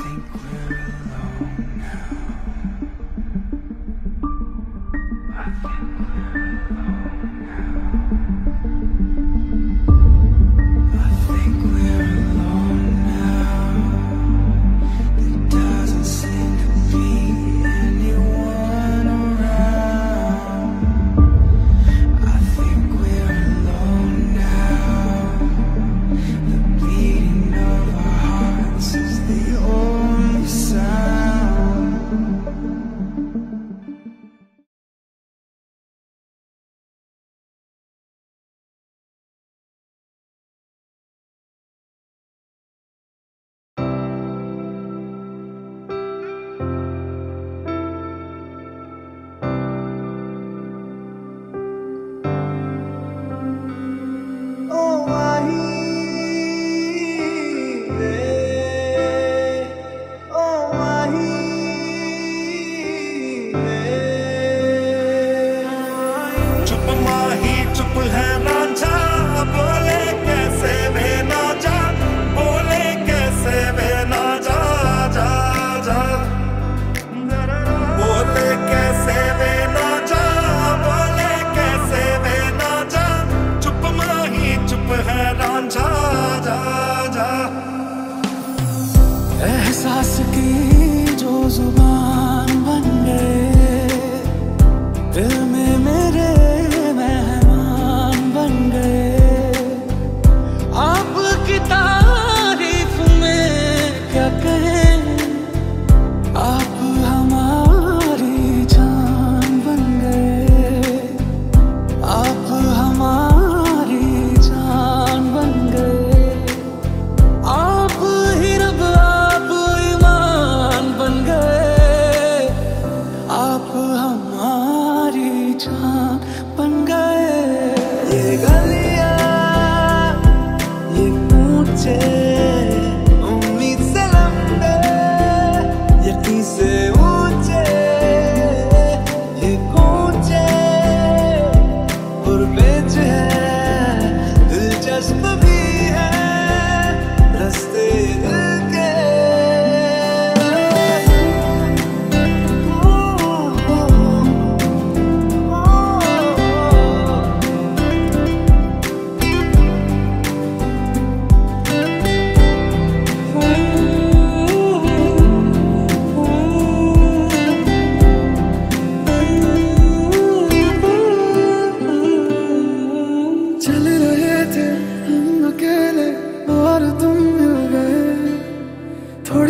think we're alone now.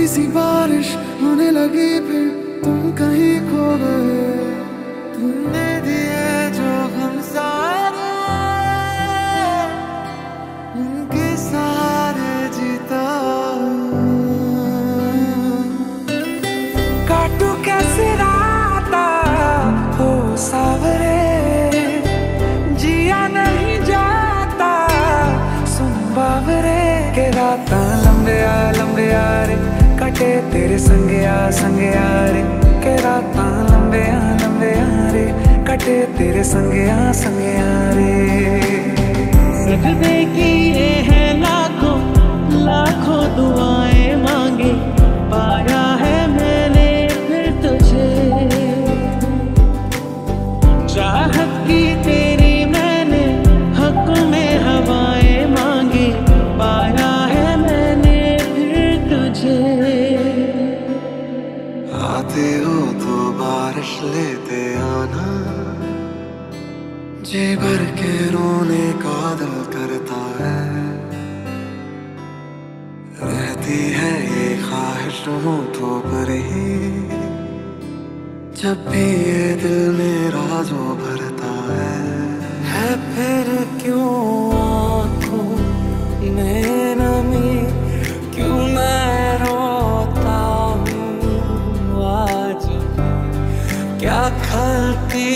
थोड़ी सी बारिश होने लगी फिर तुम कहीं खो गए। तुमने तेरे संगे आ संगे आ रे। के राता लंबे आ लंबे आ रे। कटे तेरे संगे जी भर के रोने का दिल करता है। रहती है ये ख्वाहिश तो पर ही। जब भी ये दिल मेरा जो भरता है है फिर क्यों आँखों में नमी? क्यों मैं रोता हूँ आज क्या खलती